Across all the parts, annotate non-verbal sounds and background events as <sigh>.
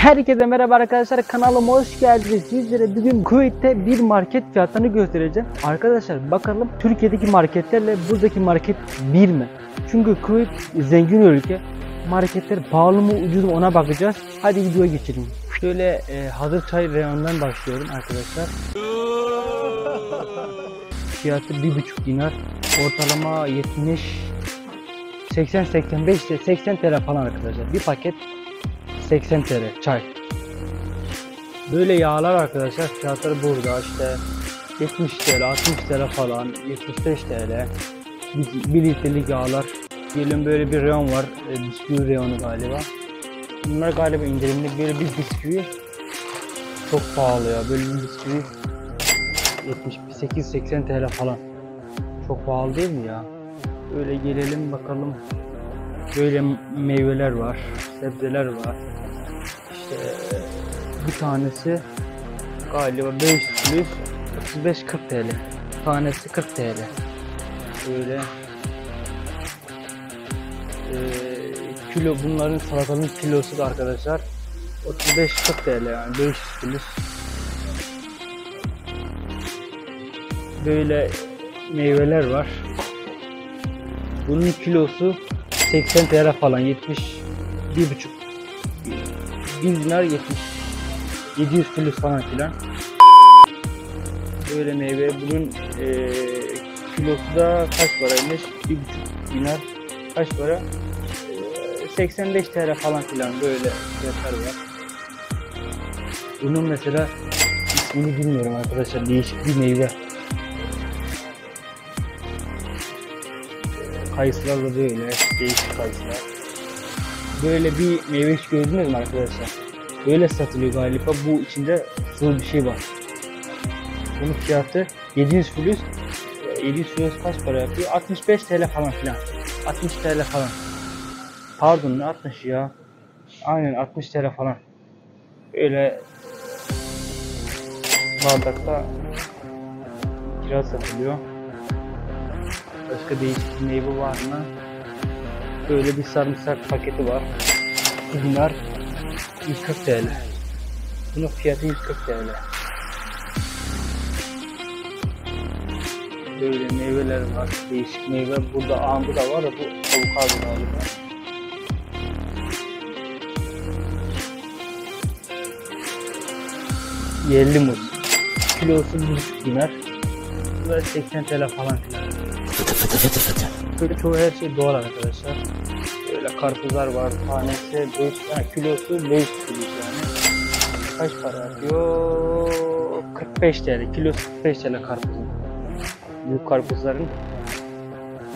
Herkese merhaba arkadaşlar kanalıma hoş geldiniz. Sizlere bugün Kuveyt'te bir market fiyatlarını göstereceğim. Arkadaşlar bakalım Türkiye'deki marketlerle buradaki market bir mi? Çünkü Kuveyt zengin ülke. Marketler pahalı mı ucuz mu ona bakacağız. Hadi videoya geçelim. Şöyle e, hazır çay reyonundan başlıyorum arkadaşlar. <laughs> Fiyatı 1,5 dinar. Ortalama 70 80 85 ile 80 TL falan arkadaşlar. Bir paket 80 TL çay. Böyle yağlar arkadaşlar fiyatları burada işte 70 TL, 60 TL falan, 75 TL. 1 litrelik yağlar. Diyelim böyle bir reyon var. E, bisküvi reyonu galiba. Bunlar galiba indirimli. Böyle bir bisküvi çok pahalı ya. Böyle bir bisküvi 78-80 TL falan. Çok pahalı değil mi ya? Öyle gelelim bakalım. Böyle meyveler var, sebzeler var. İşte bir tanesi galiba 500 35 40 TL. Tanesi 40 TL. Böyle eee, kilo bunların salatanın kilosu da arkadaşlar 35-40 TL yani 500 kilo. Böyle meyveler var. Bunun kilosu 80 TL falan 70 bir buçuk 1 dinar 70 700 kilosu falan filan. Böyle meyve. Bunun eee kilosu da kaç paraymış? Bir buçuk dinar. Kaç para? Eee, 85 TL falan filan. Böyle fiyatlar var. Bunun mesela ismini bilmiyorum arkadaşlar. Değişik bir meyve kayısılar da böyle değişik kayısılar. Böyle bir meyve hiç gördünüz mü arkadaşlar? Böyle satılıyor galiba. Bu içinde sıvı bir şey var. Bunun fiyatı 700 flüs. Ee, 700 flüs kaç para yapıyor? 65 TL falan filan. 60 TL falan. Pardon ne 60 ya? Aynen 60 TL falan. Böyle bardakta kiraz satılıyor. Başka değişik meyve var mı? Böyle bir sarımsak paketi var. 2 dinar 140 TL. Bunun fiyatı 140 TL. Böyle meyveler var. Değişik meyve. Burada ambu da var. Bu avokado galiba. Yerli muz. Kilosu 1,5 dinar. Böyle 80 TL falan filan. Böyle çoğu her şey doğal arkadaşlar. Böyle karpuzlar var. Tanesi 5 yani kilosu 5 kilo yani. Kaç para yapıyor? 45 TL. Kilosu 45 TL karpuzun. Büyük karpuzların.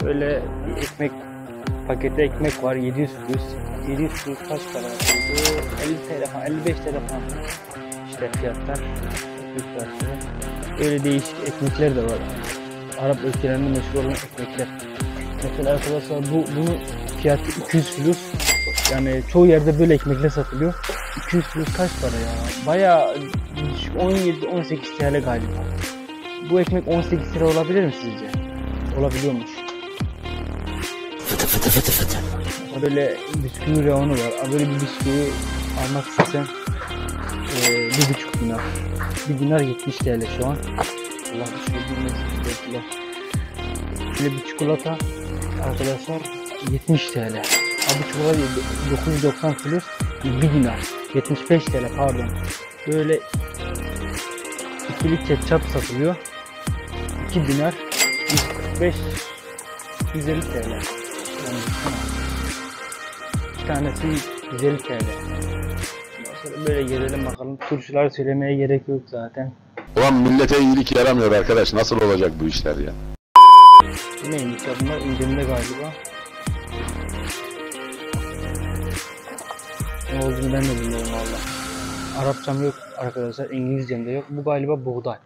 Böyle ekmek pakette ekmek var 700 kuruş. 700 kuruş kaç para yapıyor? 50 TL falan 55 TL falan. İşte fiyatlar. Böyle değişik ekmekler de var. Arap ülkelerinde meşhur olan ekmekler. Mesela arkadaşlar bu bunun fiyatı 200 flüs. Yani çoğu yerde böyle ekmekler satılıyor. 200 flüs kaç para ya? Baya 17-18 TL galiba. Bu ekmek 18 lira olabilir mi sizce? Olabiliyormuş. Böyle bisküvi reyonu var. Böyle bir bisküvi almak istesen eee, bir buçuk dinar. Bir dinar 70 TL şu an. Allah bir şey. Böyle bir çikolata arkadaşlar 70 TL. Abi çikolata 990 flüs 1 dinar. 75 TL pardon. Böyle ikili ketçap satılıyor. 2 dinar 145 150 TL. Yani, bir tanesi 150 TL. Böyle gelelim bakalım. Turşular söylemeye gerek yok zaten. Ulan millete iyilik yaramıyor arkadaş. Nasıl olacak bu işler ya? Neymiş ya bunlar indirimde galiba. Ne olduğunu ben de bilmiyorum valla. Arapçam yok arkadaşlar, İngilizcem de yok. Bu galiba buğday.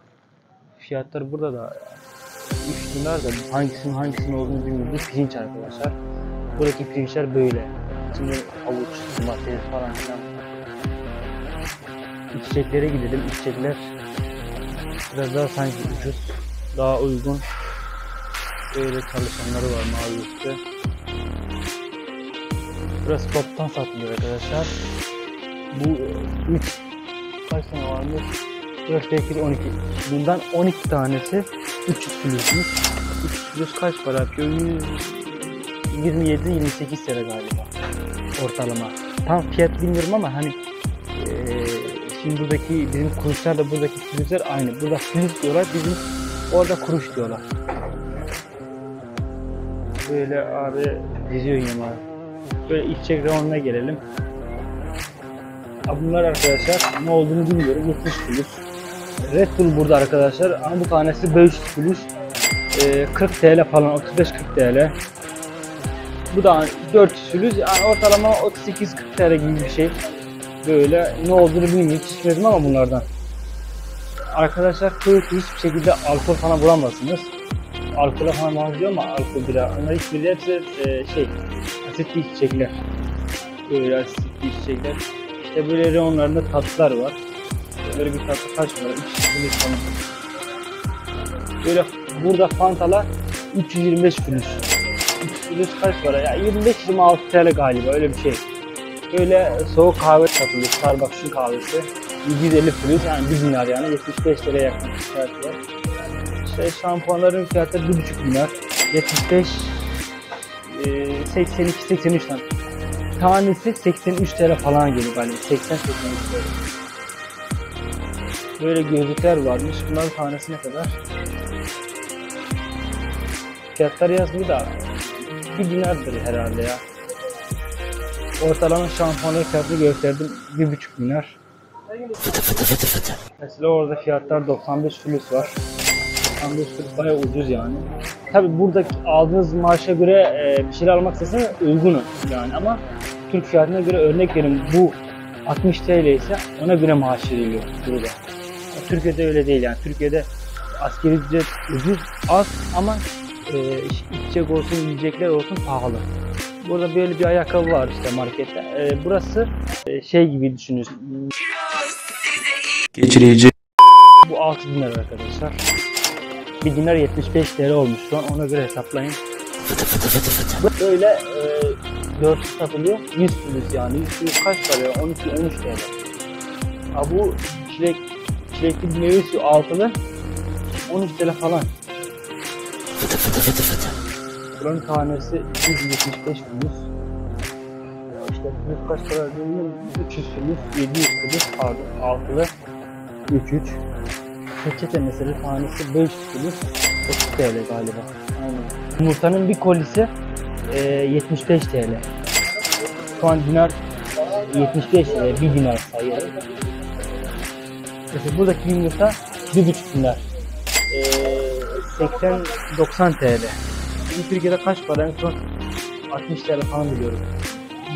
Fiyatlar burada da 3 dinar da hangisinin hangisinin olduğunu bilmiyorum. Bu pirinç arkadaşlar. Buradaki pirinçler böyle. Şimdi havuç, domates falan filan. İçeceklere gidelim. İçecekler biraz daha sanki ucuz, daha uygun. Böyle çalışanları var mavi üstte. Burası toptan satılıyor arkadaşlar. Bu 3 kaç tane varmış? 4, 8, 12. Bundan 12 tanesi 300 kilosmuş. 300 kilos kaç para yapıyor? 27-28 lira galiba ortalama. Tam fiyat bilmiyorum ama hani eee şimdi buradaki bizim kuruşlarla buradaki filizler aynı. Burada filiz diyorlar, bizim orada kuruş diyorlar. Böyle abi diziyor abi. Böyle içecek reyonuna gelelim. Bunlar arkadaşlar ne olduğunu bilmiyorum. 70 filiz. Red Bull burada arkadaşlar ama bu tanesi 500 filiz. Eee, 40 TL falan 35-40 TL. Bu da 400 filiz yani ortalama 38-40 TL gibi bir şey. Böyle ne olduğunu bilmiyorum hiç içmedim ama bunlardan. Arkadaşlar kıyık hiçbir şekilde alkol falan bulamazsınız. Alkole falan benziyor ama alkol bira. Onlar hiçbiri hepsi e, şey asitli içecekler. Böyle asitli içecekler. İşte böyle reyonlarında tatlılar var. Böyle bir tatlı kaç para? 300 falan. Böyle burada Fantalar 325 filiz. 300 kaç para? Ya 25-26 TL galiba öyle bir şey. Böyle soğuk kahve satılıyor. Starbucks'ın kahvesi. 750 filiz yani 1 dinar yani 75 liraya yakın fiyatı var. İşte şampuanların fiyatı 1,5 dinar. 75 e, 82 83 tane. Tanesi 83 TL falan geliyor galiba. 80 83 TL. Böyle gözlükler varmış. Bunların tanesi ne kadar? Fiyatları yazmıyor da 1 dinardır herhalde ya. Ortalama şampuanların fiyatını gösterdim. 1,5 dinar. Mesela orada fiyatlar 95 filiz var. 95 filiz bayağı ucuz yani. Tabi buradaki aldığınız maaşa göre e, bir şeyler almak isteseniz uygun yani ama Türk fiyatına göre örnek verin bu 60 TL ise ona göre maaş veriliyor burada. Türkiye'de öyle değil yani. Türkiye'de askeri ücret ucuz, az ama e, içecek olsun, yiyecekler olsun pahalı. Burada böyle bir ayakkabı var işte markette. E, burası e, şey gibi düşünün. geçireyici Bu 6 dinar arkadaşlar. Bir dinar 75 TL olmuş şu an ona göre hesaplayın. Böyle e, 4 satılıyor. 100 filiz yani. 100 filiz kaç para ya? 12 13 TL. Ha bu çilek çilekli meyve suyu altılı 13 TL falan. Buranın tanesi 275 filiz. Ya İşte filiz kaç para bilmiyorum. 300 filiz, 700 filiz pardon altılı 3 3. Peçete mesela tanesi 500 filiz 30 TL galiba. Aynen. Yumurtanın bir kolisi e, 75 TL. Şu an dinar 75 TL, 1 dinar sayıyorum. Mesela buradaki yumurta 1,5 dinar. E, 80-90 TL. Bu Türkiye'de kaç para? En son 60 TL falan biliyorum.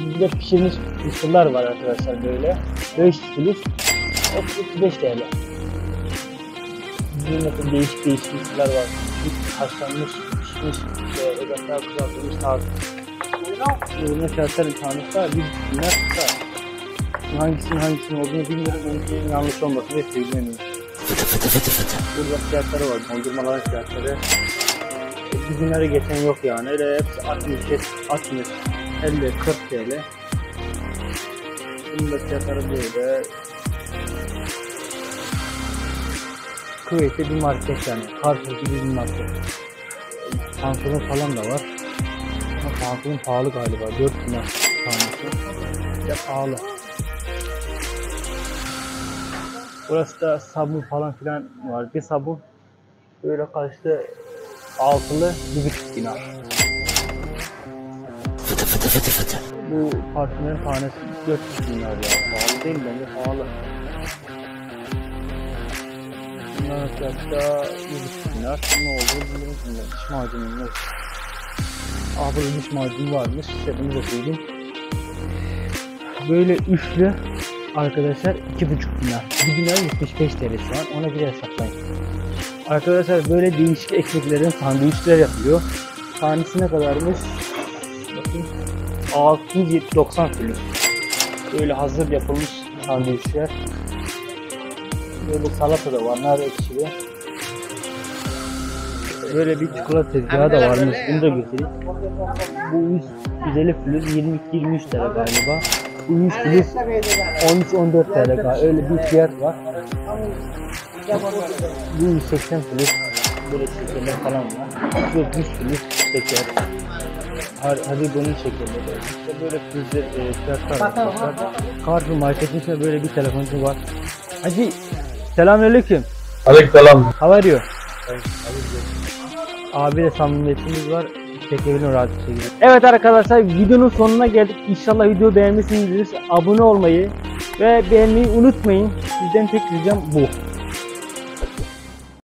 Burada pişirmiş mısırlar var arkadaşlar böyle. 500 filiz 35 TL. Bizim mesela değişik değişik mısırlar var. Bir haşlanmış, pişmiş, işte özellikle kızartılmış tarzı. Bunun fiyatları tanesi var. Bir dinar tutar. Hangisinin hangisinin olduğunu bilmiyorum. Onun yanlış olmasın diye söyleyemiyorum. Burada fiyatları var. Dondurmaların fiyatları. Dinara geçen yok yani. Öyle hepsi 60, 60, 50, 40 TL. Bunun da fiyatları böyle. Kuveyt'te bir market yani. Karşılıklı bir market. Pantolon falan da var. Ama pantolon pahalı galiba. 4 dinar tanesi. Ya pahalı. Burası da sabun falan filan var. Bir sabun böyle kaçtı altılı bir buçuk dinar. Bu parfümlerin tanesi 400 dinar ya. Pahalı değil mi? Bence pahalı. Bunların fiyatı da 1,5 dinar. Ne oldu bilmiyorum. bilmiyorum. Diş macunu ne? Aa burada diş macunu varmış. Setimi de koydum. Böyle üçlü arkadaşlar 2,5 dinar. 1 dinar 75 TL şu an. Ona göre hesaplayın. Arkadaşlar böyle değişik ekmeklerin sandviçler yapıyor. Tanesi ne kadarmış? Bakın 690 kilo. Böyle hazır yapılmış sandviçler. Böyle salata da var, nar ekşili. Böyle bir çikolata tezgahı da varmış. Bunu da göstereyim. Bu 100, 150 filiz 22-23 lira galiba. Bu 100 plus 13-14 TL galiba. Öyle bir fiyat var. Bu 180 plus. Böyle şekerler falan var. Yok 100 plus şeker. Har hadi bunun şekerleri. İşte böyle prizler, e, fiyatlar var. Carrefour marketin içinde böyle bir telefoncu var. Hacı selamünaleyküm. Aleykümselam. How are you? Abiyle samimiyetimiz var. Çekebilirim rahat bir şekilde. Evet arkadaşlar videonun sonuna geldik. İnşallah video beğenmişsinizdir. Abone olmayı ve beğenmeyi unutmayın. Sizden tek ricam bu.